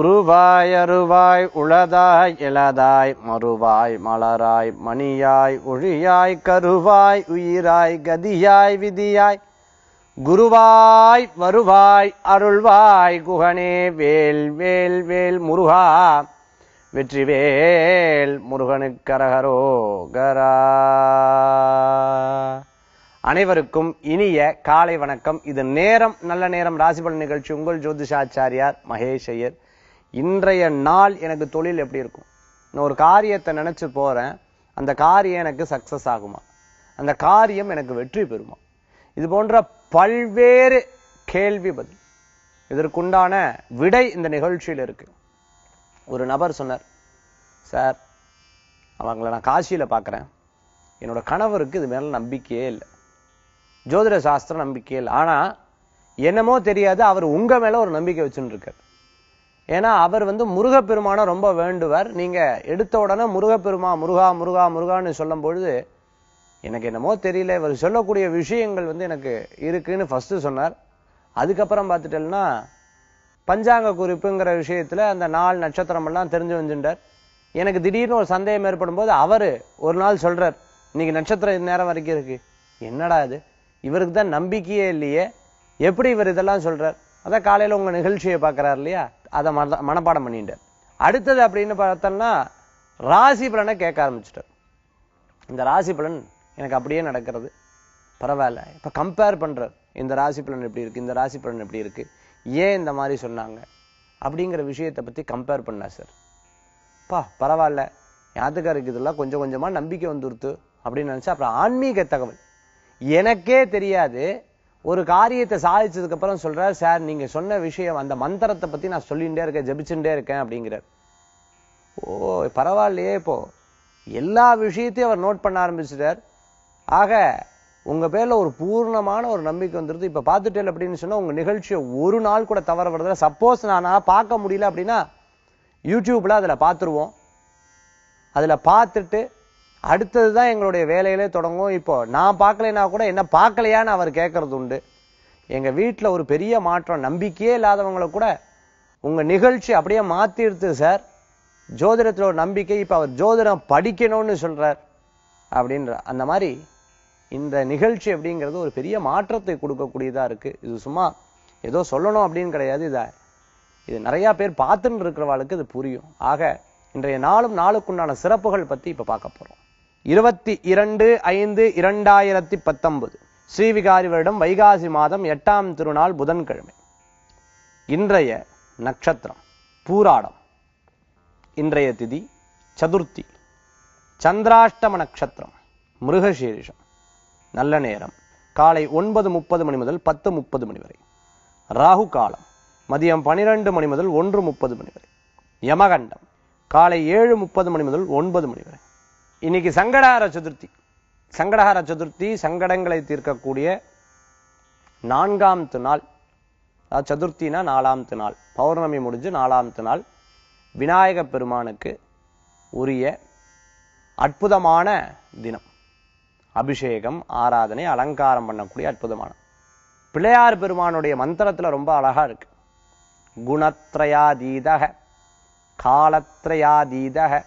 உருவாய் அருவாய் உளதாய் இளதாய் மறுவாய் மலராய் மணியாய் ஒழியாய் கருவாய் உயிராய் கதியாய் விதியாய் குருவாய் வருவாய் அருள்வாய் குகனே வேல் வேல் வேல் முருகா வெற்றிவேல் முருகனுக்கரகரோகரா அனைவருக்கும் இனிய காலை வணக்கம். இது நேரம் நல்ல நேரம் ராசிபலன் நிகழ்ச்சி. உங்கள் ஜோதிஷாச்சாரியார் மகேஷ் ஐயர் இன்றைய நாள் எனக்கு தொழில் எப்படி இருக்கும்? நான் ஒரு காரியத்தை நினச்சி போகிறேன் அந்த காரியம் எனக்கு சக்சஸ் ஆகுமா? அந்த காரியம் எனக்கு வெற்றி பெறுமா? இது போன்ற பல்வேறு கேள்வி பதில். இதற்குண்டான விடை இந்த நிகழ்ச்சியில் இருக்கு. ஒரு நபர் சொன்னார் சார் அவங்கள நான் காசியில் பார்க்குறேன் என்னோட கணவருக்கு இது மேலே நம்பிக்கையே இல்லை. ஜோதிட சாஸ்திரம் நம்பிக்கை இல்லை. ஆனால் என்னமோ தெரியாது அவர் உங்கள் மேலே ஒரு நம்பிக்கை வச்சுன்னு இருக்கார். ஏன்னா அவர் வந்து முருகப்பெருமானை ரொம்ப வேண்டுவார். நீங்க எடுத்த உடனே முருகப்பெருமா முருகா முருகா முருகான்னு சொல்லும் பொழுது எனக்கு என்னமோ தெரியல இவர் சொல்லக்கூடிய விஷயங்கள் வந்து எனக்கு இருக்குன்னு ஃபர்ஸ்ட் சொன்னார். அதுக்கப்புறம் பார்த்துட்டேன்னா பஞ்சாங்க குறிப்புங்கிற விஷயத்துல அந்த நாள் நட்சத்திரம் எல்லாம் தெரிஞ்சு வந்துட்டார். எனக்கு திடீர்னு ஒரு சந்தேகம் ஏற்படும் போது அவர் ஒரு நாள் சொல்றார் இன்னைக்கு நட்சத்திரம் நேரம் வரைக்கும் இருக்கு. என்னடா இது? இவருக்கு தான் நம்பிக்கையே இல்லையே. எப்படி இவர் இதெல்லாம் சொல்றார்? அதான் காலையில் உங்கள் நிகழ்ச்சியை பார்க்குறாரு இல்லையா? அதை மன- மனப்பாடம் பண்ணிட்டார் அடுத்தது அப்படின்னு பார்த்தோம்னா ராசி பலனை கேட்க ஆரம்பிச்சிட்டார் இந்த ராசி பலன் எனக்கு அப்படியே நடக்கிறது. பரவாயில்ல. இப்போ கம்பேர் பண்ணுறார் இந்த ராசி பலன் எப்படி இருக்கு? இந்த ராசி பலன் எப்படி இருக்கு? ஏன் இந்த மாதிரி சொன்னாங்க? அப்படிங்கிற விஷயத்தை பத்தி கம்பேர் பண்ணா சார் பா பரவாயில்ல. யாத்துக்காருக்கு இதெல்லாம் கொஞ்சம் கொஞ்சமா நம்பிக்கை வந்துருத்து அப்படின்னு நினச்சா அப்புறம் ஆன்மீக தகவல். எனக்கே தெரியாது. ஒரு காரியத்தை சாதிச்சதுக்கு அப்புறம் சொல்றார் சார் நீங்க சொன்ன விஷயம் அந்த மந்திரத்தை பத்தி நான் சொல்லிகிட்டே இருக்கேன் ஜபிச்சுட்டே இருக்கேன் அப்படிங்கிறார். ஓ பரவாயில்லையே இப்போ. எல்லா விஷயத்தையும் அவர் நோட் பண்ண ஆரம்பிச்சிட்டார். ஆக உங்க பேர்ல ஒரு பூர்ணமான ஒரு நம்பிக்கை வந்துருது. இப்ப பார்த்துட்டேன் அப்படின்னு சொன்னா உங்க நிகழ்ச்சியை ஒரு நாள் கூட தவற விடுறதுல சப்போஸ் நானா பார்க்க முடியல அப்படின்னா யூடியூப்ல அதுல பார்த்துருவோம். அதுல பார்த்துட்டு அடுத்தது தான் எங்களுடைய வேலையிலே தொடங்கும். இப்போ நான் பார்க்கலைன்னா கூட என்ன பார்க்கலையான்னு அவர் கேட்கறது உண்டு. எங்கள் வீட்டில் ஒரு பெரிய மாற்றம் நம்பிக்கையே இல்லாதவங்களை கூட உங்கள் நிகழ்ச்சி அப்படியே மாற்றிடுது சார். ஜோதிடத்தில் ஒரு நம்பிக்கை இப்போ அவர் ஜோதிடம் படிக்கணும்னு சொல்கிறார் அப்படின்ற அந்த மாதிரி இந்த நிகழ்ச்சி அப்படிங்கிறது ஒரு பெரிய மாற்றத்தை கொடுக்கக்கூடியதாக இருக்குது இது சும்மா ஏதோ சொல்லணும் அப்படின்னு கிடையாது. இதை இது நிறையா பேர் பார்த்துன்னு இருக்கிறவாளுக்கு இது புரியும். ஆக இன்றைய நாளும் நாளுக்குண்டான சிறப்புகள் பற்றி இப்போ பார்க்க போகிறோம் இருபத்தி இரண்டு ஐந்து இரண்டாயிரத்தி பத்தொன்பது. ஸ்ரீவிகாரி வருடம் வைகாசி மாதம் எட்டாம் திருநாள் புதன்கிழமை. இன்றைய நட்சத்திரம் பூராடம். இன்றைய திதி சதுர்த்தி. சந்திராஷ்டம நட்சத்திரம் மிருகசீரிஷம். நல்ல நேரம் காலை ஒன்பது முப்பது மணி முதல் பத்து முப்பது மணி வரை. ராகு காலம் மதியம் பனிரெண்டு மணி முதல் ஒன்று முப்பது மணி வரை. யமகண்டம் காலை ஏழு முப்பது மணி முதல் ஒன்பது மணி வரை. இன்னைக்கு சங்கடஹார சதுர்த்தி. சங்கடஹார சதுர்த்தி சங்கடங்களை தீர்க்கக்கூடிய நான்காம் நாள். அதாவது சதுர்த்தினா நாலாம் நாள். பௌர்ணமி முடிஞ்சு நாலாம் நாள். விநாயக பெருமானுக்கு உரிய அற்புதமான தினம். அபிஷேகம் ஆராதனை அலங்காரம் பண்ணக்கூடிய அற்புதமான. பிள்ளையார் பெருமானுடைய மந்திரத்துல ரொம்ப அழகா இருக்கு. குணத்ரயாதீதக காலத்ரயாதீதக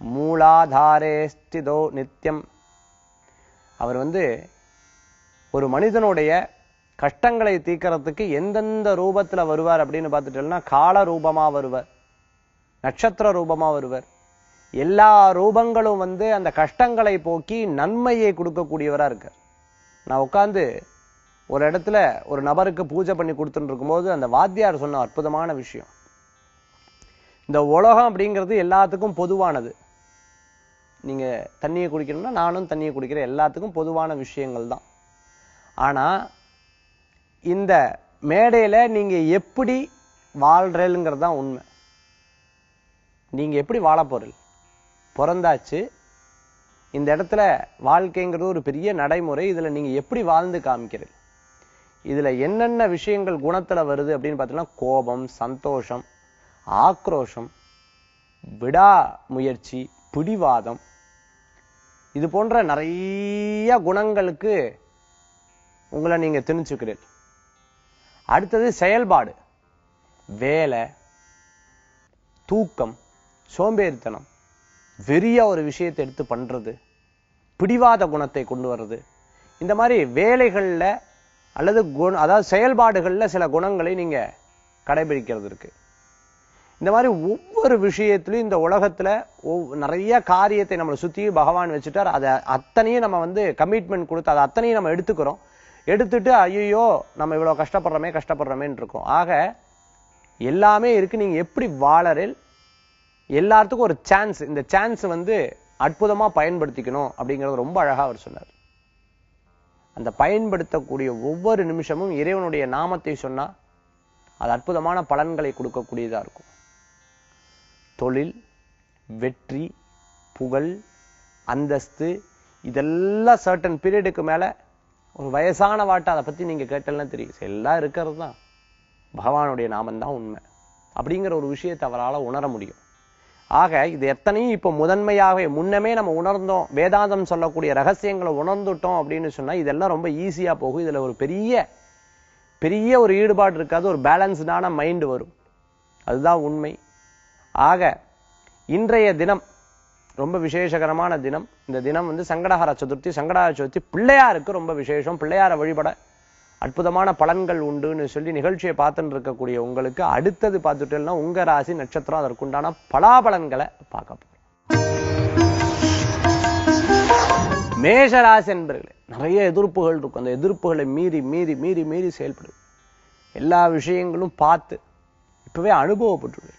மூலாதாரே ஸ்திதோ நித்தியம் அவர் வந்து ஒரு மனிதனுடைய கஷ்டங்களை தீர்க்கறதுக்கு எந்தெந்த ரூபத்துல வருவார் அப்படின்னு பார்த்துட்டோம்னா கால ரூபமாக வருவர் நட்சத்திர ரூபமா வருவர். எல்லா ரூபங்களும் வந்து அந்த கஷ்டங்களை போக்கி நன்மையை கொடுக்கக்கூடியவரா இருக்கார். நான் உட்கார்ந்து ஒரு இடத்துல ஒரு நபருக்கு பூஜை பண்ணி கொடுத்துட்டு இருக்கும்போது அந்த வாத்தியார் சொன்ன அற்புதமான விஷயம். இந்த உலகம் அப்படிங்கிறது எல்லாத்துக்கும் பொதுவானது. நீங்கள் தண்ணியை குடிக்கணும்னா நானும் தண்ணியை குடிக்கிறேன். எல்லாத்துக்கும் பொதுவான விஷயங்கள் தான். ஆனால் இந்த மேடையில் நீங்கள் எப்படி வாழ்கிறேங்கிறது தான் உண்மை. நீங்கள் எப்படி வாழ பிறந்தாச்சு. இந்த இடத்துல வாழ்க்கைங்கிறது ஒரு பெரிய நடைமுறை. இதில் நீங்கள் எப்படி வாழ்ந்து காமிக்கிறீர்கள் இதில் என்னென்ன விஷயங்கள் குணத்தில் வருது அப்படின்னு பார்த்தீங்கன்னா கோபம் சந்தோஷம் ஆக்ரோஷம் விடா முயற்சி பிடிவாதம் இது போன்ற நிறைய குணங்களுக்கு உங்களை நீங்க திணிச்சுக்கிறீர்கள். அடுத்தது செயல்பாடு. வேலை தூக்கம் சோம்பேறித்தனம். வெறிய ஒரு விஷயத்தை எடுத்து பண்றது பிடிவாத குணத்தை கொண்டு வர்றது. இந்த மாதிரி வேலைகள்ல அல்லது குண அதாவது செயல்பாடுகள்ல சில குணங்களை நீங்க கடைபிடிக்கிறது இருக்குது இந்த மாதிரி ஒவ்வொரு விஷயத்திலையும் இந்த உலகத்துல நிறைய காரியத்தை நம்மளை சுத்தி பகவான் வச்சுட்டார். அதை அத்தனையும் நம்ம வந்து கமிட்மெண்ட் கொடுத்து அதை அத்தனையும் நம்ம எடுத்துக்கிறோம். எடுத்துட்டு ஐயோ நம்ம இவ்வளவு கஷ்டப்படுறோமே கஷ்டப்படுறோமேன்னு இருக்கோம் ஆக எல்லாமே இருக்கு. நீங்க எப்படி வாழறில் எல்லாத்துக்கும் ஒரு சான்ஸ் இந்த சான்ஸ் வந்து அற்புதமா பயன்படுத்திக்கணும் அப்படிங்கறது ரொம்ப அழகா அவர் சொன்னார். அந்த பயன்படுத்தக்கூடிய ஒவ்வொரு நிமிஷமும் இறைவனுடைய நாமத்தை சொன்னா அது அற்புதமான பலன்களை கொடுக்கக்கூடியதா இருக்கும். தொழில் வெற்றி புகழ் அந்தஸ்து இதெல்லாம் சர்டன் பீரியடுக்கு மேலே ஒரு வயசான வாட்டை அதை பற்றி நீங்கள் கேட்டலாம் தெரியும். எல்லாம் இருக்கிறது தான். பகவானுடைய நாமந்தான் உண்மை. அப்படிங்கிற ஒரு விஷயத்தை அவரால் உணர முடியும். ஆக இது எத்தனையும் இப்போ முதன்மையாகவே முன்னமே நம்ம உணர்ந்தோம். வேதாந்தம் சொல்லக்கூடிய ரகசியங்களை உணர்ந்துட்டோம் அப்படின்னு சொன்னால் இதெல்லாம் ரொம்ப ஈஸியாக போகும். இதில் ஒரு பெரிய பெரிய ஒரு ஈடுபாடு இருக்காது. ஒரு பேலன்ஸ்டான மைண்டு வரும். அதுதான் உண்மை. ஆக இன்றைய தினம் ரொம்ப விசேஷகரமான தினம். இந்த தினம் வந்து சங்கடஹர சதுர்த்தி சங்கடஹர சதுர்த்தி பிள்ளையாருக்கு ரொம்ப விசேஷம். பிள்ளையாரை வழிபட அற்புதமான பலன்கள் உண்டுன்னு சொல்லி நிகழ்ச்சியை பார்த்துட்டு இருக்கக்கூடிய உங்களுக்கு அடுத்தது பார்த்துட்டேன்னா உங்க ராசி நட்சத்திரம் அதற்குண்டான பலாபலன்களை பார்க்க போறோம். மேஷ ராசி என்பர்களே நிறைய எதிர்ப்புகள் இருக்கும். அந்த எதிர்ப்புகளை மீறி மீறி மீறி மீறி செயல்படும் எல்லா விஷயங்களும் பார்த்து இப்பவே அனுபவப்பட்டுள்ளது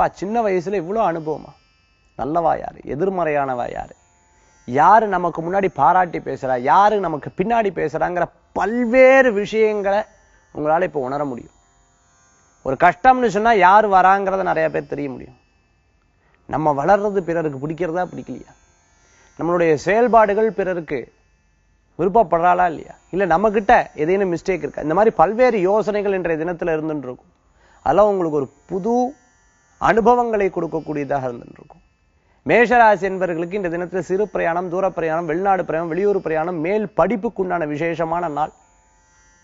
பா சின்ன வயசுல இவ்வளவு அனுபவமா? நல்லவா யாரு? எதிர்மறையானவா யாரு? யாரு நமக்கு முன்னாடி பாராட்டி பேசுறா? யாரு நமக்கு பின்னாடி பேசுறாங்கிற பல்வேறு விஷயங்களை உங்களால் இப்போ உணர முடியும். ஒரு கஷ்டம்னு சொன்னா யார் வராங்கிறத நிறைய பேர் தெரிய முடியும். நம்ம வளர்றது பிறருக்கு பிடிக்கிறதா பிடிக்கலையா? நம்மளுடைய செயல்பாடுகள் பிறருக்கு விருப்பப்படுறாளா இல்லையா? இல்ல நம்ம கிட்ட ஏதேனும் மிஸ்டேக் இருக்கா? இந்த மாதிரி பல்வேறு யோசனைகள் இன்றைய தினத்தில் இருந்துட்டு இருக்கும். அதெல்லாம் உங்களுக்கு ஒரு புது அனுபவங்களை கொடுக்கக்கூடியதாக இருந்திருக்கும். மேஷராசி என்பவர்களுக்கு இந்த தினத்தில் சிறு பிரயாணம் தூர பிரயாணம் வெளிநாடு பிரயாணம் வெளியூர் பிரயாணம் மேல் படிப்புக்குண்டான விசேஷமான நாள்.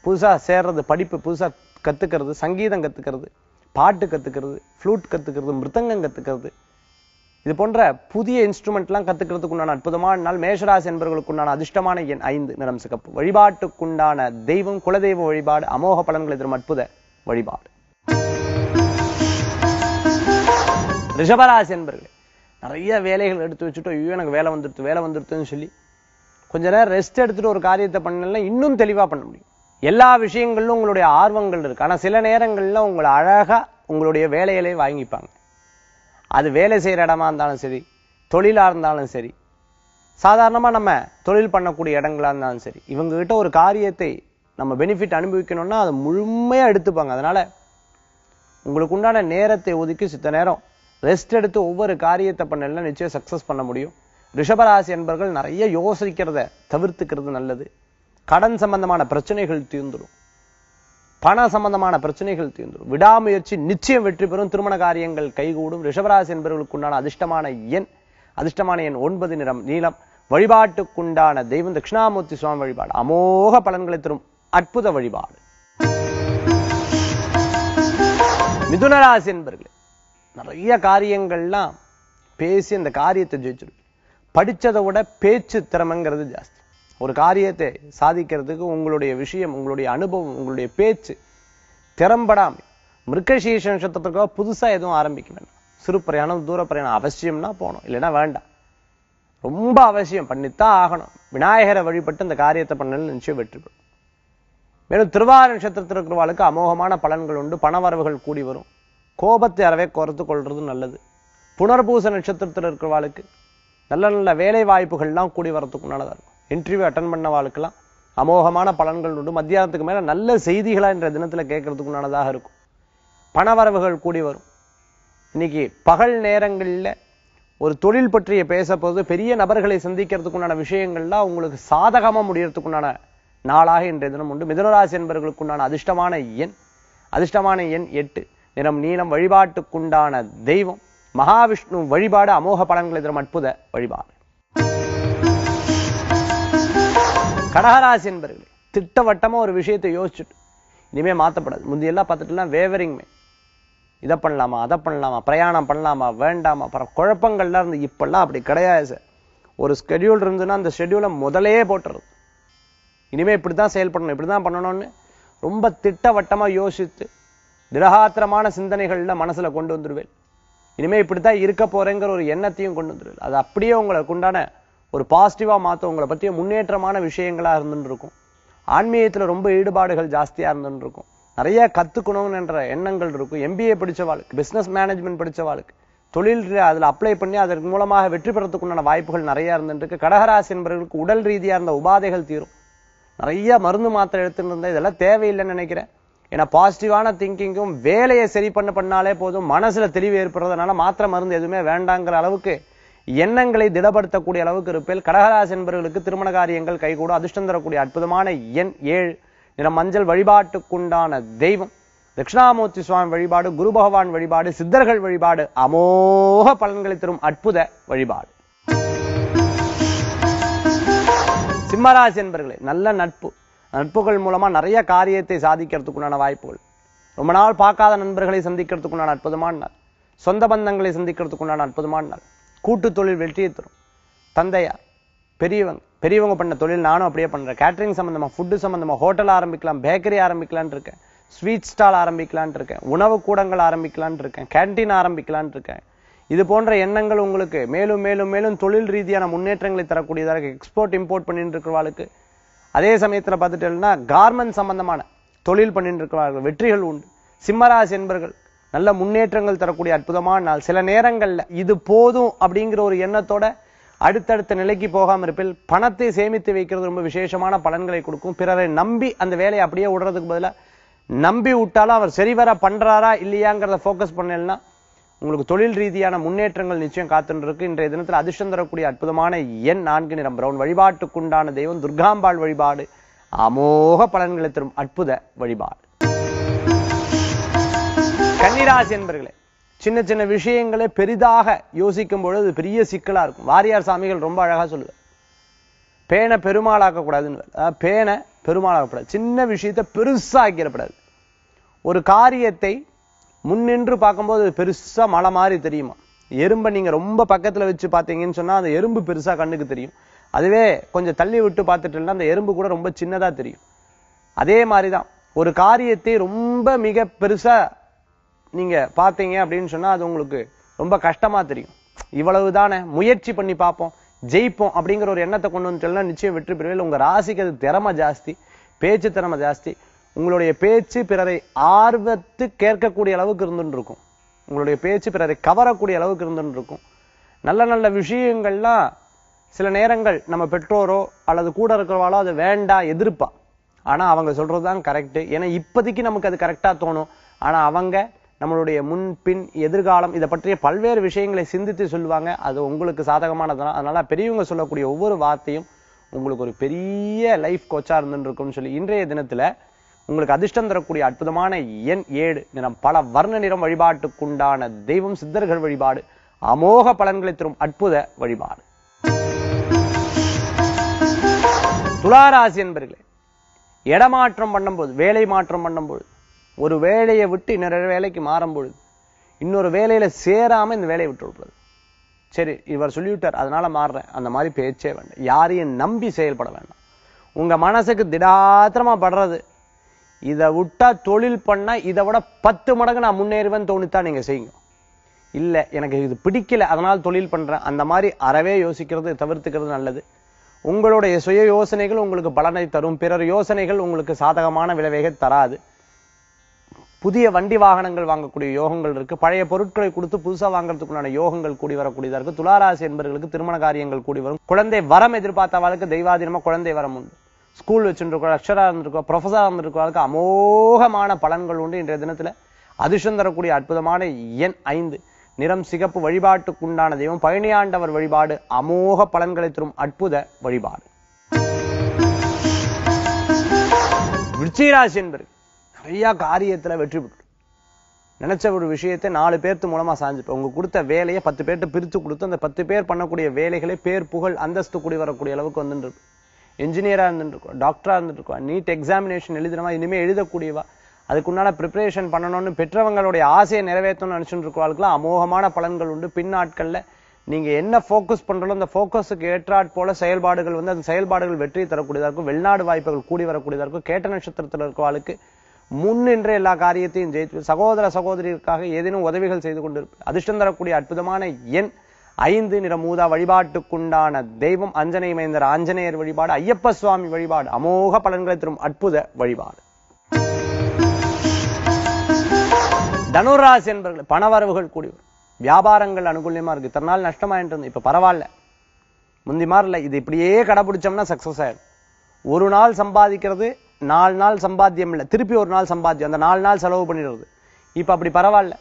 புதுசாக சேர்றது படிப்பு புதுசாக கற்றுக்கிறது சங்கீதம் கற்றுக்கிறது பாட்டு கற்றுக்கிறது ஃப்ளூட் கற்றுக்கிறது மிருதங்கம் கற்றுக்கிறது இது போன்ற புதிய இன்ஸ்ட்ருமெண்ட்லாம் கத்துக்கிறதுக்கு உண்டான அற்புதமான நாள். மேஷராசி என்பவர்களுக்கு உண்டான அதிர்ஷ்டமான எண் ஐந்து நிறம் சிகப்பு. வழிபாட்டுக்குண்டான தெய்வம் குலதெய்வ வழிபாடு அமோக பலன்களை தரும் அற்புத வழிபாடு. ரிஷபராசி என்பர்கள் நிறைய வேலைகள் எடுத்து வச்சுட்டு ஐயோ எனக்கு வேலை வந்துடுத்து வேலை வந்துடுத்துன்னு சொல்லி கொஞ்ச நேரம் ரெஸ்ட் எடுத்துட்டு ஒரு காரியத்தை பண்ணலாம் இன்னும் தெளிவா பண்ண முடியும். எல்லா விஷயங்களிலும் உங்களுடைய ஆர்வங்கள் இருக்கு. ஆனா சில நேரங்கள்ல உங்களை அழகா உங்களுடைய வேலைகளை வாங்கிப்பாங்க. அது வேலை செய்யற இடமா இருந்தாலும் சரி தொழிலா இருந்தாலும் சரி சாதாரணமா நம்ம தொழில் பண்ணக்கூடிய இடங்களா இருந்தாலும் சரி இவங்க கிட்ட ஒரு காரியத்தை நம்ம பெனிஃபிட் அனுபவிக்கணும்னா அதை முழுமையா எடுத்துப்பாங்க. அதனால உங்களுக்கு உண்டான நேரத்தை ஒதுக்கி சித்த நேரம் ரெஸ்ட் எடுத்து ஒவ்வொரு காரியத்தை பண்ணலாம் நிச்சயம் சக்ஸஸ் பண்ண முடியும். ரிஷபராசி என்பர்கள் நிறைய யோசிக்கிறத தவிர்த்துக்கிறது நல்லது. கடன் சம்பந்தமான பிரச்சனைகள் தீர்ந்துடும் பண சம்பந்தமான பிரச்சனைகள் தீர்ந்துடும் விடாமுயற்சி நிச்சயம் வெற்றி பெறும். திருமண காரியங்கள் கைகூடும். ரிஷபராசி என்பவர்களுக்கு உண்டான அதிர்ஷ்டமான எண் அதிர்ஷ்டமான எண் ஒன்பது நிறம் நீளம் வழிபாட்டுக்குண்டான தெய்வம் தட்சிணாமூர்த்தி சுவாமி வழிபாடு. அமோக பலன்களை தரும் அற்புத வழிபாடு. மிதுனராசி என்பர்களே நிறைய காரியங்கள்லாம் பேசி அந்த காரியத்தை ஜெயிச்சிடும் படித்ததை விட பேச்சு திறமைங்கிறது ஜாஸ்தி. ஒரு காரியத்தை சாதிக்கிறதுக்கு உங்களுடைய விஷயம் உங்களுடைய அனுபவம் உங்களுடைய பேச்சு திறம்படாமல் மிருகசீஷ நட்சத்திரத்துக்காக புதுசா எதுவும் ஆரம்பிக்க வேண்டாம். சிறு பிரயாணம் தூர பிரயாணம் அவசியம்னா போகணும். இல்லைன்னா வேண்டாம். ரொம்ப அவசியம். பண்ணித்தான் ஆகணும். விநாயகரை வழிபட்டு இந்த காரியத்தை பண்ணணும் நிச்சயம் வெற்றி பெறும் மேலும் திருவாரூர் நட்சத்திரத்தில் இருக்கிறவாளுக்கு அமோகமான பலன்கள் உண்டு. பணவரவுகள் கூடி வரும். கோபத்தை அறவே குறைத்து கொள்வது நல்லது. புனர்பூச நட்சத்திரத்தில் இருக்கிறவாளுக்கு நல்ல நல்ல வேலை வாய்ப்புகள்லாம் கூடி வரத்துக்கு நல்லதாக இருக்கும். இன்டர்வியூ அட்டன் பண்ண வாழ்க்கெல்லாம் அமோகமான பலன்கள் உண்டு. மத்தியானத்துக்கு மேலே நல்ல செய்திகளா தினத்தில் கேட்கறதுக்கு கேட்கறதுக்குண்டானதாக இருக்கும். பணவரவுகள் கூடி வரும். இன்னைக்கு பகல் நேரங்களில் ஒரு தொழில் பற்றிய பேச போது பெரிய நபர்களை சந்திக்கிறதுக்குண்டான விஷயங்கள்லாம் உங்களுக்கு சாதகமாக முடியறதுக்குண்டான நாளாக இன்றைய தினம் உண்டு. மிதனராசி என்பவர்களுக்குண்டான அதிர்ஷ்டமான எண் அதிர்ஷ்டமான எண் எட்டு. நிறம் நீளம் வழிபாட்டுக்குண்டான தெய்வம். மகாவிஷ்ணு வழிபாடு அமோக பலன்களை தரும் அற்புத வழிபாடு. கடகராசி என்பர்களே திட்டவட்டமா ஒரு விஷயத்தை யோசிச்சுட்டு இனிமே மாத்தப்படாது. முந்தையெல்லாம் பார்த்துட்டுலாம் வேவரிங்மே. இதை பண்ணலாமா அதை பண்ணலாமா பிரயாணம் பண்ணலாமா வேண்டாமா அப்புறம் குழப்பங்கள்லாம் இருந்து இப்பெல்லாம் அப்படி கிடையாது சார். ஒரு ஸ்கெடியூல் இருந்ததுன்னா அந்த ஷெட்யூலை முதலே போட்டுறது. இனிமே இப்படித்தான் செயல்படணும் இப்படிதான் பண்ணணும்னு ரொம்ப திட்டவட்டமா யோசித்து திடகாத்திரமான சிந்தனைகள்ல மனசில் கொண்டு வந்துருவேன். இப்படி இப்படித்தான் இருக்க போகிறேங்கிற ஒரு எண்ணத்தையும் கொண்டு வந்துருவேன். அது அப்படியே உங்களுக்கு உண்டான ஒரு பாசிட்டிவாக மாற்றும் உங்களை பற்றிய முன்னேற்றமான விஷயங்களாக இருந்துட்டு இருக்கும் ரொம்ப ஈடுபாடுகள் ஜாஸ்தியாக இருந்துருக்கும். இருக்கும் நிறைய கத்துக்கணும்னு என்ற எண்ணங்கள் இருக்கும். எம்பிஏ படித்தவாளுக்கு பிஸ்னஸ் மேனேஜ்மெண்ட் படித்தவாளுக்கு தொழில் அதில் அப்ளை பண்ணி அதற்கு மூலமாக வெற்றி பெறத்துக்குண்டான வாய்ப்புகள் நிறைய இருந்துருக்கு கடகராசி என்பவர்களுக்கு உடல் ரீதியாக இருந்த உபாதைகள் தீரும். நிறைய மருந்து மாத்திரை எடுத்துட்டு இருந்தால் இதெல்லாம் தேவையில்லைன்னு நினைக்கிறேன். ஏன்னா பாசிட்டிவான திங்கிங்கும் வேலையை சரி பண்ண பண்ணாலே போதும். மனசுல தெளிவு ஏற்படுறதுனால மாத்திரை மருந்து எதுவுமே வேண்டாங்கிற அளவுக்கு எண்ணங்களை திடப்படுத்தக்கூடிய அளவுக்கு இருப்பில் கடகராசி என்பவர்களுக்கு திருமண காரியங்கள் கைகூடும் அதிர்ஷ்டம் தரக்கூடிய அற்புதமான எண் ஏழு. நிற மஞ்சள் வழிபாட்டுக்குண்டான தெய்வம். தட்சிணாமூர்த்தி சுவாமி வழிபாடு குரு பகவான் வழிபாடு சித்தர்கள் வழிபாடு அமோக பலன்களை தரும் அற்புத வழிபாடு. சிம்மராசி என்பர்களே நல்ல நட்பு. நட்புகள் மூலமா நிறைய காரியத்தை சாதிக்கிறதுக்குண்டான வாய்ப்புகள். ரொம்ப நாள் பார்க்காத நண்பர்களை சந்திக்கிறதுக்குண்டான அற்புதமான நாள். சொந்த பந்தங்களை சந்திக்கிறதுக்குண்டான அற்புதமான நாள். கூட்டு தொழில் வெற்றியை தரும். தந்தையா பெரியவங்க பெரியவங்க பண்ண தொழில் நானும் அப்படியே பண்றேன். கேட்டரிங் சம்மந்தமாக ஃபுட்டு சம்மந்தமாக ஹோட்டல் ஆரம்பிக்கலாம் பேக்கரி ஆரம்பிக்கலாம்னு இருக்கேன். ஸ்வீட் ஸ்டால் ஆரம்பிக்கலாம்னு இருக்கேன். உணவு கூடங்கள் ஆரம்பிக்கலாம்னு இருக்கேன். கேண்டீன் ஆரம்பிக்கலாம்னு இருக்கேன். இது போன்ற எண்ணங்கள் உங்களுக்கு மேலும் மேலும் மேலும் தொழில் ரீதியான முன்னேற்றங்களை தரக்கூடியதாக எக்ஸ்போர்ட் இம்போர்ட் பண்ணிட்டு இருக்கிறவாளுக்கு அதே சமயத்தில் பார்த்துட்டேன்னா கார்மெண்ட் சம்பந்தமான தொழில் பண்ணிட்டு இருக்கிறார்கள் வெற்றிகள் உண்டு. சிம்மராசி என்பர்கள் நல்ல முன்னேற்றங்கள் தரக்கூடிய அற்புதமான நாள். சில நேரங்களில் இது போதும் அப்படிங்கிற ஒரு எண்ணத்தோட அடுத்தடுத்த நிலைக்கு போகாம இருப்பில் பணத்தை சேமித்து வைக்கிறது ரொம்ப விசேஷமான பலன்களை கொடுக்கும். பிறரை நம்பி அந்த வேலையை அப்படியே விடுறதுக்கு பதிலாக நம்பி விட்டாலும் அவர் சரிவர பண்றாரா இல்லையாங்கிறத ஃபோக்கஸ் பண்ணலன்னா உங்களுக்கு தொழில் ரீதியான முன்னேற்றங்கள் நிச்சயம் காத்துருக்கு இருக்கு இன்றைய தினத்தில் அதிர்ஷ்டம் தரக்கூடிய அற்புதமான எண் நான்கு நிறம் பிரவுன் வழிபாட்டுக்குண்டான தெய்வம் துர்காம்பாள் வழிபாடு. அமோக பலன்களை தரும் அற்புத வழிபாடு. கன்னிராசி என்பர்களே சின்ன சின்ன விஷயங்களை பெரிதாக யோசிக்கும் பொழுது பெரிய சிக்கலா இருக்கும். வாரியார் சாமிகள் ரொம்ப அழகா சொல்லுவார் பேனை பெருமாளாக்க கூடாதுன்னு பேனை பெருமாளாக்கப்படாது சின்ன விஷயத்தை பெருசாக்கிடப்படாது ஒரு காரியத்தை முன்னின்று பார்க்கும்போது அது பெருசா மலை மாதிரி தெரியுமா? எறும்பை நீங்க ரொம்ப பக்கத்துல வச்சு பார்த்தீங்கன்னு சொன்னா அந்த எறும்பு பெருசா கண்ணுக்கு தெரியும். அதுவே கொஞ்சம் தள்ளி விட்டு பார்த்துட்டீங்கன்னா அந்த எறும்பு கூட ரொம்ப சின்னதா தெரியும். அதே மாதிரிதான். ஒரு காரியத்தை ரொம்ப மிக பெருசா நீங்க பார்த்தீங்க அப்படின்னு சொன்னா அது உங்களுக்கு ரொம்ப கஷ்டமா தெரியும். இவ்வளவு தானே முயற்சி பண்ணி பார்ப்போம். ஜெயிப்போம் அப்படிங்கிற ஒரு எண்ணத்தை கொண்டு வந்துட்டோம்னா நிச்சயம் வெற்றி பெறுவீர்கள் உங்க ராசிக்கு அது திறமை ஜாஸ்தி பேச்சு திறமை ஜாஸ்தி. உங்களுடைய பேச்சு பிறரை ஆர்வத்து கேட்கக்கூடிய அளவுக்கு இருந்துட்டு இருக்கும் உங்களுடைய பேச்சு பிறரை கவரக்கூடிய அளவுக்கு இருந்துட்டு இருக்கும் நல்ல நல்ல விஷயங்கள்லாம் சில நேரங்கள் நம்ம பெற்றோரோ அல்லது கூட இருக்கிறவாளோ அது வேண்டாம் எதிர்ப்பா. ஆனா அவங்க சொல்றதுதான் கரெக்ட் ஏன்னா இப்போதைக்கு நமக்கு அது கரெக்டா தோணும். ஆனா அவங்க நம்மளுடைய முன்பின் எதிர்காலம் இதை பற்றிய பல்வேறு விஷயங்களை சிந்தித்து சொல்லுவாங்க. அது உங்களுக்கு சாதகமானதுதான். அதனால பெரியவங்க சொல்லக்கூடிய ஒவ்வொரு வார்த்தையும் உங்களுக்கு ஒரு பெரிய லைஃப் கோச்சா இருந்துருக்கும்னு சொல்லி இன்றைய தினத்துல உங்களுக்கு அதிர்ஷ்டம் தரக்கூடிய அற்புதமான எண் ஏழு நிறம் பல வர்ண நிறம் வழிபாட்டுக்குண்டான தெய்வம் சித்தர்கள் வழிபாடு அமோக பலன்களை தரும் அற்புத வழிபாடு. துளாராசி என்பர்களே இடமாற்றம் பண்ணும்போது வேலை மாற்றம் பண்ணும்போது ஒரு வேலையை விட்டு இன்னொரு வேலைக்கு மாறும்பொழுது இன்னொரு வேலையில சேராம இந்த வேலையை விட்டு விடுறது. சரி இவர் சொல்லிவிட்டார் அதனால மாறுறேன். அந்த மாதிரி பேச்சே வேண்டாம். யாரையும் நம்பி செயல்பட வேண்டாம். உங்க மனசுக்கு திடாத்திரமா படுறது இதை விட்டா தொழில் பண்ணா இதை விட பத்து மடங்கு நான் முன்னேறுவேன் தோணித்தான் நீங்க செய்யுங்க. இல்ல எனக்கு இது பிடிக்கல அதனால் தொழில் பண்றேன். அந்த மாதிரி அறவே யோசிக்கிறது தவிர்த்துக்கிறது நல்லது. உங்களுடைய சுய யோசனைகள் உங்களுக்கு பலனை தரும். பிறர் யோசனைகள் உங்களுக்கு சாதகமான விளைவை தராது. புதிய வண்டி வாகனங்கள் வாங்கக்கூடிய யோகங்கள் இருக்கு. பழைய பொருட்களை கொடுத்து புதுசா வாங்குறதுக்குள்ளான யோகங்கள் கூடி வரக்கூடியதா இருக்கு. துளாராசி என்பவர்களுக்கு திருமண காரியங்கள் கூடி வரும். குழந்தை வரம் எதிர்பார்த்தவாளுக்கு தெய்வாதீனமா குழந்தை வரம் உண்டு. ஸ்கூல் வச்சுருக்கோம் லெக்சரா இருந்திருக்கோம் ப்ரொஃபஸராக இருந்திருக்கோம். அதுக்கு அமோகமான பலன்கள் உண்டு இன்றைய தினத்துல. அதிர்ஷ்டம் தரக்கூடிய அற்புதமான எண் ஐந்து. நிறம் சிகப்பு வழிபாட்டுக்குண்டான தெய்வம் பழனியாண்டவர் வழிபாடு அமோக பலன்களை தரும் அற்புத வழிபாடு. விருச்சிகராசி என்பது நிறைய காரியத்துல வெற்றி பெற்று. நினைச்ச ஒரு விஷயத்தை நாலு பேர்த்து மூலமா சாஞ்சுப்பேன் உங்க கொடுத்த வேலையை பத்து பேர்ட்ட பிரித்து கொடுத்து அந்த பத்து பேர் பண்ணக்கூடிய வேலைகளை பேர் புகழ் அந்தஸ்து கூடி வரக்கூடிய அளவுக்கு வந்துட்டு இன்ஜினியராக இருந்துருக்கோம் டாக்டராக இருந்துருக்கோம் நீட் எக்ஸாமினேஷன் எழுதினவா இனிமேல் எழுதக்கூடியவா. அதுக்குண்டான ப்ரிப்பரேஷன் பண்ணணும்னு பெற்றவங்களுடைய ஆசையை நிறைவேற்றணும்னு நினச்சிட்டு இருக்கவாளுக்குலாம் அமோகமான பலன்கள் உண்டு. பின்னாட்களில் நீங்கள் என்ன ஃபோக்கஸ் பண்ணுறோம் அந்த ஃபோக்கஸுக்கு ஏற்றாற் போல செயல்பாடுகள் வந்து அந்த செயல்பாடுகள் வெற்றி தரக்கூடியதாக இருக்கும் வெளிநாடு வாய்ப்புகள் கூடி வரக்கூடியதாக இருக்கும் கேட்ட நட்சத்திரத்துல இருக்கவாளுக்கு முன்னின்ற எல்லா காரியத்தையும் ஜெயித்து சகோதர சகோதரிக்காக ஏதேனும் உதவிகள் செய்து கொண்டு அதிர்ஷ்டம் தரக்கூடிய அற்புதமான எண் ஐந்து நிற மூதா வழிபாட்டுக்குண்டான தெய்வம் அஞ்சனை மைந்தர் ஆஞ்சநேயர் வழிபாடு ஐயப்ப சுவாமி வழிபாடு அமோக பலன்களை தரும் அற்புத வழிபாடு. தனுராசி என்பவர்கள் பணவரவுகள் கூடி வியாபாரங்கள் அனுகூலியமா இருக்கு. இத்தனை நாள் நஷ்டமாயிட்டு இருந்தது. இப்ப பரவாயில்ல. முந்தி மாறல இல்ல இது இப்படியே கடைபிடிச்சோம்னா சக்சஸ் ஆயிடும். ஒரு நாள் சம்பாதிக்கிறது நாலு நாள் சம்பாத்தியம் இல்லை. திருப்பி ஒரு நாள் சம்பாத்தியம். அந்த நாலு நாள் செலவு பண்ணிடுறது. இப்ப அப்படி பரவாயில்ல.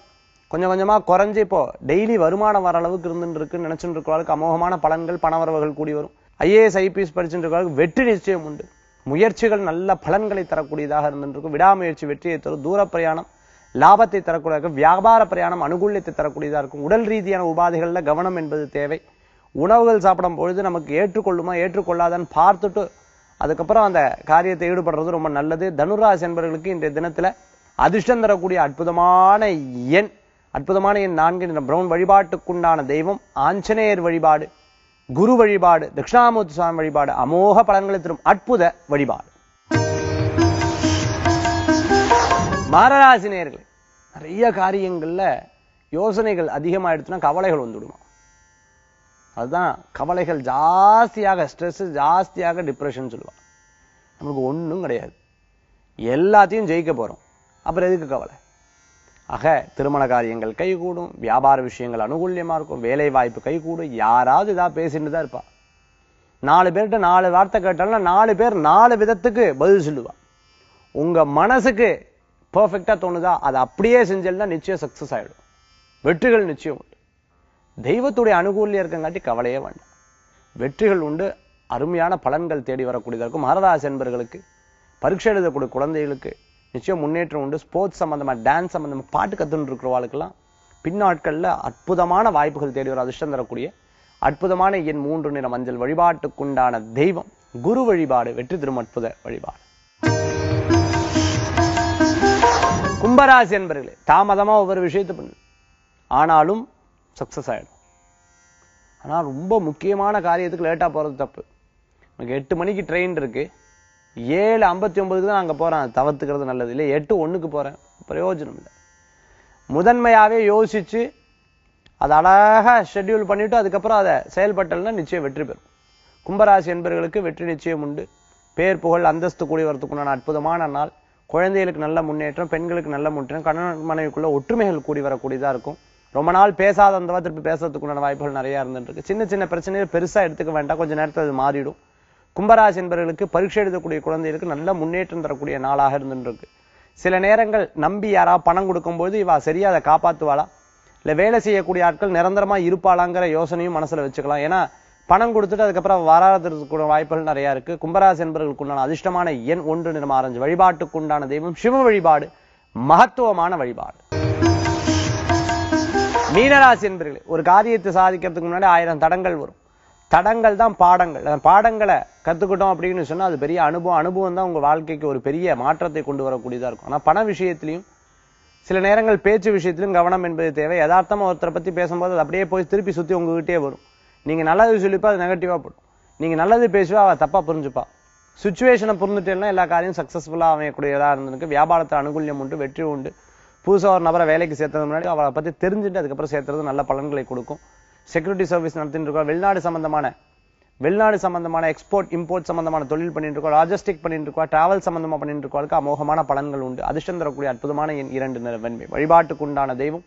கொஞ்சம் கொஞ்சமாக குறைஞ்சு இப்போ டெய்லி வருமானம் வர அளவுக்கு இருந்துட்டு இருக்குன்னு நினைச்சுட்டு அமோகமான பலன்கள் பணவரவுகள் கூடி வரும். ஐஏஎஸ் ஐபிஎஸ் படிச்சுட்டு வெற்றி நிச்சயம் உண்டு. முயற்சிகள் நல்ல பலன்களை தரக்கூடியதாக இருந்துட்டு இருக்கும். விடாமுயற்சி வெற்றியை தரும். தூர பிரயாணம் லாபத்தை தரக்கூடியதாக வியாபார பிரயாணம் அனுகூல்யத்தை தரக்கூடியதாக இருக்கும். உடல் ரீதியான உபாதைகளில் கவனம் என்பது தேவை. உணவுகள் சாப்பிடும் பொழுது நமக்கு ஏற்றுக்கொள்ளுமா ஏற்றுக்கொள்ளாதான்னு பார்த்துட்டு அதுக்கப்புறம் அந்த காரியத்தை ஈடுபடுறது ரொம்ப நல்லது. தனுராசி என்பவர்களுக்கு இன்றைய தினத்தில் அதிர்ஷ்டம் தரக்கூடிய அற்புதமான எண். அற்புதமான என் நான்கு நிறம் பிரவுன் வழிபாட்டுக்குண்டான தெய்வம் ஆஞ்சநேயர் வழிபாடு குரு வழிபாடு தட்சிணாமூர்த்தி சுவாமி வழிபாடு அமோக பலன்களை தரும் அற்புத வழிபாடு. மாரராசினியர்கள் நிறைய காரியங்களில் யோசனைகள் அதிகமாக அதிகமாயிடுச்சுன்னா கவலைகள் வந்துவிடுமா அதுதான் கவலைகள் ஜாஸ்தியாக ஸ்ட்ரெஸ் ஜாஸ்தியாக டிப்ரெஷன் சொல்லுவாங்க. நம்மளுக்கு ஒன்றும் கிடையாது. எல்லாத்தையும் ஜெயிக்க போகிறோம் அப்புறம் எதுக்கு கவலை? ஆக திருமண காரியங்கள் கைகூடும் வியாபார விஷயங்கள் அனுகூல்யமாக இருக்கும் வேலை வாய்ப்பு கைகூடும் யாராவது இதா பேசிட்டு தான் இருப்பா. நாலு பேர்கிட்ட நாலு வார்த்தை கேட்டாலும்னா நாலு பேர் நாலு விதத்துக்கு பதில் சொல்லுவா. உங்க மனசுக்கு பர்ஃபெக்டாக தோணுதா அதை அப்படியே செஞ்சல்னா நிச்சயம் சக்சஸ் ஆயிடும். வெற்றிகள் நிச்சயம் உண்டு. தெய்வத்துடைய அனுகூலியம் இருக்கங்காட்டி கவலையே வேண்டாம். வெற்றிகள் உண்டு அருமையான பலன்கள் தேடி வரக்கூடியதாக இருக்கும். மகராசி என்பர்களுக்கு பரீட்சை எழுதக்கூடிய குழந்தைகளுக்கு நிச்சயம் முன்னேற்றம் உண்டு. ஸ்போர்ட்ஸ் சம்பந்தமா டான்ஸ் சம்பந்தமா பாட்டு கத்துன்னு இருக்கிறவாளுக்கெல்லாம் பின்னாட்களில் அற்புதமான வாய்ப்புகள் தேடி வர அதிர்ஷ்டம் தரக்கூடிய அற்புதமான என் மூன்று நிற மஞ்சள் வழிபாட்டுக்குண்டான தெய்வம் குரு வழிபாடு வெற்றி திரும்ப அற்புத வழிபாடு. கும்பராசி என்பர்களே தாமதமா ஒவ்வொரு விஷயத்தை பண்ணு. ஆனாலும் சக்சஸ் ஆயிடும். ஆனா ரொம்ப முக்கியமான காரியத்துக்கு லேட்டா போறது தப்பு. எனக்கு எட்டு மணிக்கு ட்ரெயின் இருக்கு. ஏழு ஐம்பத்தி ஒன்பதுக்கு தான் நாங்கள் போகிறேன் தவிர்த்துக்கிறது நல்லது. இல்லை எட்டு ஒன்றுக்கு போகிறேன் பிரயோஜனம் இல்லை. முதன்மையாகவே யோசித்து அதை அழகாக ஷெட்யூல் பண்ணிவிட்டு அதுக்கப்புறம் அதை செயல்பட்டல்னா நிச்சயம் வெற்றி பெறும். கும்பராசி என்பவர்களுக்கு வெற்றி நிச்சயம் உண்டு. பேர் புகழ் அந்தஸ்து கூடி வரத்துக்குண்டான அற்புதமான நாள். குழந்தைகளுக்கு நல்ல முன்னேற்றம் பெண்களுக்கு நல்ல முன்னேற்றம் கணவன் மனைவிக்குள்ள ஒற்றுமைகள் கூடி வரக்கூடியதாக இருக்கும். ரொம்ப நாள் பேசாத அந்தவா திருப்பி பேசுறதுக்குண்டான வாய்ப்புகள் நிறையா இருந்துட்டு இருக்கு. சின்ன சின்ன பிரச்சனைகள் பெருசாக எடுத்துக்க வேண்டாம். கொஞ்ச நேரத்தில் அது மாறிடும். கும்பராசி என்பவர்களுக்கு பரீட்சை எழுதக்கூடிய குழந்தைகளுக்கு நல்ல முன்னேற்றம் தரக்கூடிய நாளாக இருந்துருக்கு சில நேரங்கள் நம்பி யாரா பணம் கொடுக்கும்போது இவா சரியா அதை காப்பாத்துவாளா? இல்லை வேலை செய்யக்கூடிய ஆட்கள் நிரந்தரமா இருப்பாளாங்கிற யோசனையும் மனசில் வச்சுக்கலாம். ஏன்னா பணம் கொடுத்துட்டு அதுக்கப்புறம் வராததுக்கு வாய்ப்புகள் நிறைய இருக்கு. கும்பராசி என்பவர்களுக்கு உண்டான அதிர்ஷ்டமான எண் ஒன்று நிறம் ஆரஞ்சு. வழிபாட்டுக்கு உண்டான தெய்வம் சிவ வழிபாடு. மகத்துவமான வழிபாடு. மீனராசி என்பர்களே ஒரு காரியத்தை சாதிக்கிறதுக்கு முன்னாடி ஆயிரம் தடங்கள் வரும். தடங்கள் தான் பாடங்கள். அந்த பாடங்களை கத்துக்கிட்டோம் அப்படின்னு சொன்னால் அது பெரிய அனுபவம். அனுபவம் தான் உங்கள் வாழ்க்கைக்கு ஒரு பெரிய மாற்றத்தை கொண்டு வரக்கூடியதாக இருக்கும். ஆனால் பண விஷயத்திலையும் சில நேரங்கள் பேச்சு விஷயத்திலும் கவனம் என்பது தேவை. யதார்த்தமாக ஒருத்தரை பத்தி பேசும்போது அது அப்படியே போய் திருப்பி சுற்றி உங்ககிட்டயே வரும். நீங்க நல்லது சொல்லிப்பா அது நெகட்டிவாக போடும். நீங்க நல்லது பேசுவா அவள் தப்பா புரிஞ்சுப்பா. சுச்சுவேஷனை புரிஞ்சுட்டேன்னா எல்லா காரியம் சக்ஸஸ்ஃபுல்லாக அமையக்கூடியதாக இருந்திருக்கு வியாபாரத்தில் அனுகூல்யம் உண்டு வெற்றி உண்டு. புதுசாக ஒரு நபரை வேலைக்கு சேர்த்தது முன்னாடி அவளை பத்தி தெரிஞ்சுட்டு அதுக்கப்புறம் சேர்த்துறது நல்ல பலன்களை கொடுக்கும். செக்யூரிட்டி சர்வீஸ் நடத்திட்டு இருக்கோம் வெளிநாடு சம்பந்தமான வெளிநாடு சம்பந்தமான எக்ஸ்போர்ட் இம்போர்ட் சம்பந்தமான தொழில் பண்ணிட்டு இருக்கோம் லாஜிஸ்டிக் பண்ணிட்டு இருக்கோம் டிராவல் சம்பந்தமா பண்ணிட்டு இருக்கோம் அமோகமான பலன்கள் உண்டு. அதிர்ஷ்டம் தரக்கூடிய அற்புதமான என் இரண்டு நிற வெண்மை. வழிபாட்டுக்கு உண்டான தெய்வம்.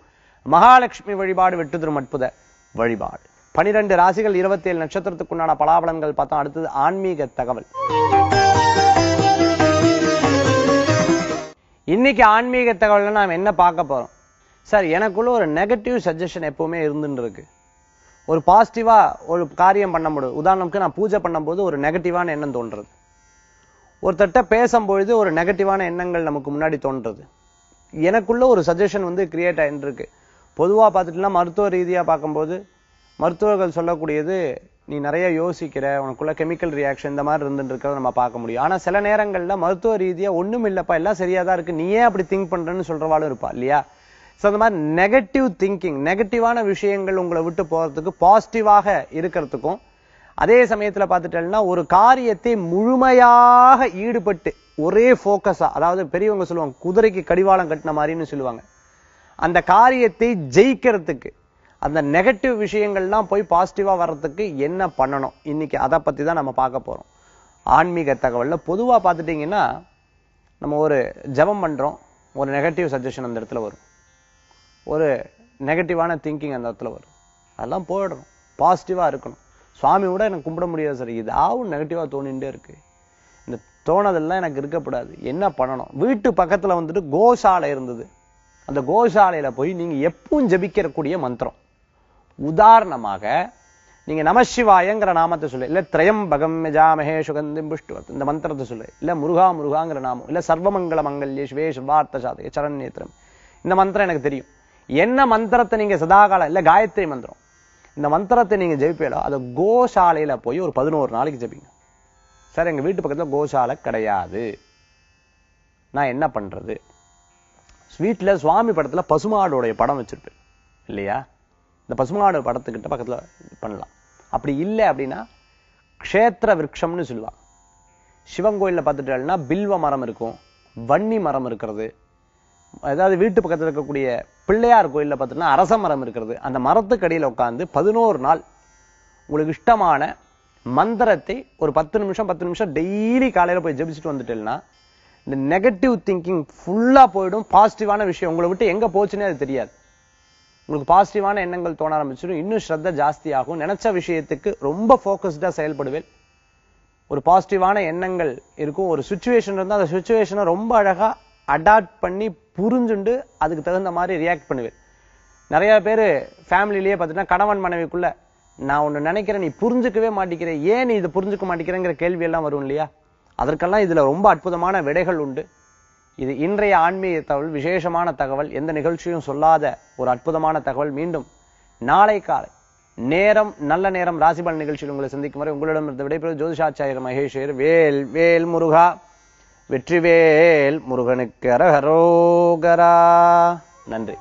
மகாலட்சுமி வழிபாடு வெட்டு தரும் அற்புத வழிபாடு. பனிரெண்டு ராசிகள் இருபத்தேழு நட்சத்திரத்துக்குண்டான பலாபலன்கள் பார்த்தா அடுத்தது ஆன்மீக தகவல். இன்னைக்கு ஆன்மீக தகவல் நாம் என்ன பார்க்க போறோம்? சார் எனக்குள்ள ஒரு நெகட்டிவ் சஜஷன் எப்பவுமே இருந்துட்டு இருக்கு ஒரு பாசிட்டிவாக ஒரு காரியம் பண்ண முடியும். உதாரணத்துக்கு நான் பூஜை பண்ணும்போது ஒரு நெகட்டிவான எண்ணம் தோன்றது ஒருத்தட்ட பேசும்பொழுது ஒரு நெகட்டிவான எண்ணங்கள் நமக்கு முன்னாடி தோன்றுறது. எனக்குள்ள ஒரு சஜஷன் வந்து கிரியேட் ஆகிட்டுருக்கு பொதுவாக பொதுவா பார்த்துட்டுனா மருத்துவ ரீதியாக பார்க்கும்போது மருத்துவர்கள் சொல்லக்கூடியது நீ நிறைய யோசிக்கிற உனக்குள்ள கெமிக்கல் ரியாக்ஷன் இந்த மாதிரி இருந்துருக்கிறத நம்ம பார்க்க முடியும். ஆனால் சில நேரங்களில் மருத்துவ ரீதியாக ஒன்றும் இல்லைப்பா எல்லாம் சரியாக தான் இருக்குது நீ ஏன் அப்படி திங்க் பண்ணுறேன்னு சொல்கிறவாளும் இருப்பா இல்லையா? ஸோ அந்த மாதிரி நெகட்டிவ் திங்கிங் நெகட்டிவான விஷயங்கள் உங்களை விட்டு போகிறதுக்கு பாசிட்டிவாக இருக்கிறதுக்கும் அதே சமயத்தில் பார்த்துட்டேன்னா ஒரு காரியத்தை முழுமையாக ஈடுபட்டு ஒரே ஃபோக்கஸாக அதாவது பெரியவங்க சொல்லுவாங்க குதிரைக்கு கடிவாளம் கட்டின மாதிரின்னு சொல்லுவாங்க. அந்த காரியத்தை ஜெயிக்கிறதுக்கு அந்த நெகட்டிவ் விஷயங்கள்லாம் போய் பாசிட்டிவாக வர்றதுக்கு என்ன பண்ணணும்? இன்னைக்கு அதை பற்றி தான் நம்ம பார்க்க போகிறோம் ஆன்மீக தகவலில் பொதுவாக பார்த்துட்டீங்கன்னா நம்ம ஒரு ஜெபம் பண்ணுறோம் ஒரு நெகட்டிவ் சஜஷன் அந்த இடத்துல வரும். ஒரு நெகட்டிவான திங்கிங் அந்த இடத்துல வரும். அதெல்லாம் போயிடணும். பாசிட்டிவாக இருக்கணும். சுவாமி கூட எனக்கு கும்பிட முடியாது சார். இதாகவும் நெகட்டிவாக தோணிகிட்டே இருக்கு. இந்த தோணதெல்லாம் எனக்கு இருக்கக்கூடாது. என்ன பண்ணணும்? வீட்டு பக்கத்தில் வந்துட்டு கோசாலை இருந்தது. அந்த கோசாலையில் போய் நீங்கள் எப்பவும் ஜபிக்கக்கூடிய மந்திரம். உதாரணமாக நீங்க நமசிவாயங்கிற நாமத்தை சொல்லு. இல்ல திரையம்பகம் யஜாமஹே சுகந்திம் புஷ்டுவத். இந்த மந்திரத்தை சொல்லு. இல்ல முருகா முருகாங்கிற நாமம். இல்ல சர்வமங்கள மங்கல்யே சிவே சிவார்த்த சாதக சரண் நேத்திரம் இந்த மந்திரம் எனக்கு தெரியும். என்ன மந்திரத்தை நீங்க சதாகாலம் இல்ல காயத்ரி மந்திரம். இந்த மந்திரத்தை நீங்க ஜெயிப்பீங்களோ அதை கோசாலையில போய் ஒரு பதினோரு நாளைக்கு ஜெபிங்க. சார் எங்க வீட்டு பக்கத்துல கோசாலை கிடையாது. நான் என்ன பண்றது? வீட்டுல சுவாமி படத்துல பசுமாடோடைய படம் வச்சிருப்பேன். இல்லையா? இந்த பசுமாடு படத்துக்கிட்ட பக்கத்துல பண்ணலாம். அப்படி இல்லை அப்படின்னா க்ஷேத்திர விரக்ஷம்னு சொல்லுவாங்க. சிவன் கோயில்ல பார்த்துட்டாள்னா பில்வ மரம் இருக்கும் வன்னி மரம் இருக்கிறது அதாவது வீட்டு பக்கத்துல இருக்கக்கூடிய பிள்ளையார் கோயிலில் பார்த்தீங்கன்னா அரச மரம் இருக்கிறது. அந்த மரத்துக்கு அடியில உட்கார்ந்து பதினோரு நாள் உங்களுக்கு இஷ்டமான மந்திரத்தை ஒரு பத்து நிமிஷம் பத்து நிமிஷம் டெய்லி காலையில போய் ஜெபிச்சுட்டு வந்துட்டேன்னா இந்த நெகட்டிவ் திங்கிங் ஃபுல்லா போயிடும். பாசிட்டிவான விஷயம் உங்களை விட்டு எங்க போச்சுன்னே அது தெரியாது. உங்களுக்கு பாசிட்டிவான எண்ணங்கள் தோண ஆரம்பிச்சிடும். இன்னும் ஸ்ரத்த ஜாஸ்தி ஆகும் நினைச்ச விஷயத்துக்கு ரொம்ப ஃபோக்கஸ்டாக செயல்படுவேன். ஒரு பாசிட்டிவான எண்ணங்கள் இருக்கும். ஒரு சுச்சுவேஷன் இருந்தால் அந்த சுச்சுவேஷனை ரொம்ப அழகா அடாப்ட் பண்ணி புரிஞ்சுண்டு அதுக்கு தகுந்த மாதிரி ரியாக்ட் பண்ணுவேன். நிறைய பேர் ஃபேமிலியிலேயே பார்த்தீங்கன்னா கணவன் மனைவிக்குள்ள நான் ஒன்று நினைக்கிறேன் நீ புரிஞ்சுக்கவே மாட்டேங்கிற ஏன் நீ இதை புரிஞ்சுக்க மாட்டேங்கிறங்கிற கேள்வி எல்லாம் வரும் இல்லையா? அதற்கெல்லாம் இதுல ரொம்ப அற்புதமான விடைகள் உண்டு. இது இன்றைய ஆன்மீக தகவல் விசேஷமான தகவல் எந்த நிகழ்ச்சியும் சொல்லாத ஒரு அற்புதமான தகவல். மீண்டும் நாளை காலை நேரம் நல்ல நேரம் ராசிபலன் நிகழ்ச்சியில் உங்களை சந்திக்கும் வரை உங்களிடம் இருந்த விடைபெறுவது ஜோதிஷாச்சாரியர் மகேஷர் வேல் வேல் முருகா. வெற்றிவேல் முருகனுக்கு அரகரோகரா நன்றி.